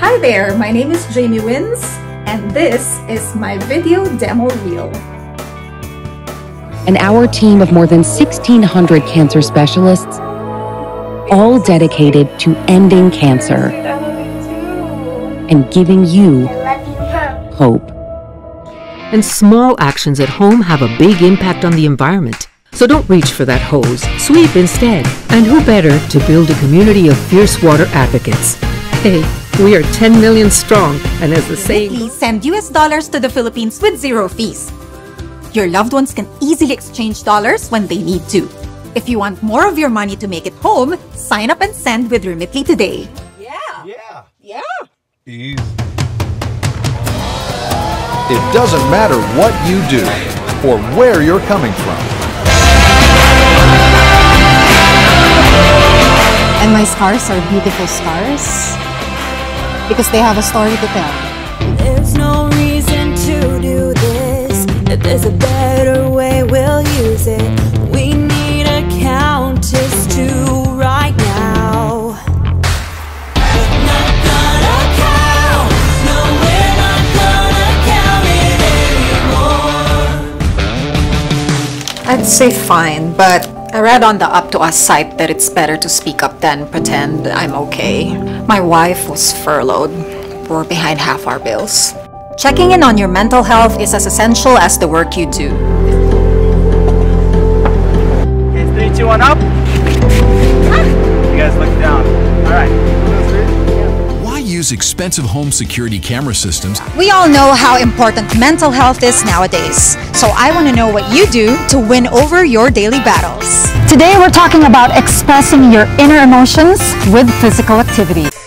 Hi there, my name is Jaymee Wins, and this is my video demo reel. And our team of more than 1,600 cancer specialists, all dedicated to ending cancer and giving you hope. And small actions at home have a big impact on the environment. So don't reach for that hose. Sweep instead. And who better to build a community of fierce water advocates? Hey, we are 10 million strong, and as the saying Please send US dollars to the Philippines with zero fees. Your loved ones can easily exchange dollars when they need to. If you want more of your money to make it home, sign up and send with Remitly today. Yeah. Yeah. Easy. It doesn't matter what you do or where you're coming from. And my scars are beautiful scars because they have a story to tell. There's no reason to do this. If there's a better way, we'll use it. We need a countess too right now. Not gonna count. No, we're not gonna count it anymore. I'd say fine, but I read on the Up to Us site that it's better to speak up than pretend I'm okay. My wife was furloughed. We're behind half our bills. Checking in on your mental health is as essential as the work you do. Okay, three, two, one, up. Use expensive home security camera systems We all know how important mental health is nowadays. So I want to know what you do to win over your daily battles. Today we're talking about expressing your inner emotions with physical activity.